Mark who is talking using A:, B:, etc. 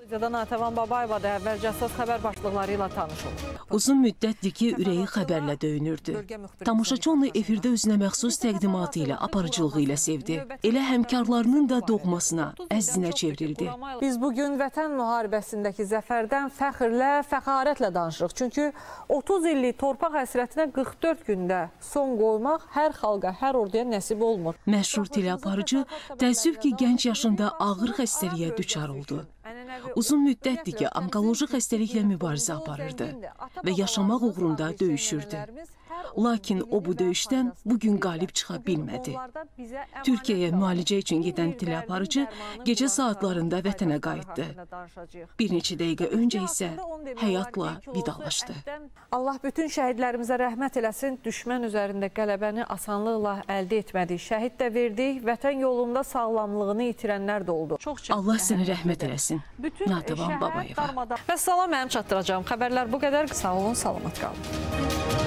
A: Studiyadan Natəvan Babayeva da əvvəlcə əsas xəbər başlıqları ilə tanış olub.
B: Uzun müddətdir ki, ürəyi xəbərlə döyünürdü. Tamaşaçı onu efirdə özünə məxsus təqdimatı ilə, aparıcılığı ilə sevdi. Elə həmkarlarının da doğmasına, əzzinə çevrildi.
A: Biz bu gün Vətən müharibəsindəki zəfərdən fəxrlə, fəxarətlə danışırıq. Çünki 30 illik torpaq həsrətinə 44 gündə son qoymaq hər xalqa, hər orduya nəsib olmur.
B: Məşhur teleaparıcı təəssüf ki, gənc yaşında ağır xəstəliyə düçar oldu. Uzun müddətdir ki, onkoloji xəstəliklə mübarizə aparırdı və yaşamaq uğrunda döyüşürdü. Lakin o bu döyüşdən bu gün qalib çıxa bilmədi. Türkiyəyə müalicə üçün gedən teleaparıcı gecə saatlarında vətənə qayıtdı. Bir neçə dəqiqə öncə isə həyatla vidalaşdı.
A: Allah bütün şəhidlərimizə rəhmət eləsin. Düşmən üzərində qələbəni asanlıqla əldə etmədik. Şəhid də verdik. Vətən yolunda sağlamlığını itirənlər də oldu.
B: Allah səni rəhmət eləsin. Natəvan Babayeva.
A: Və salam mənim çatdıracağım xəbərlər bu qədər. Sağ olun, salamat qalın.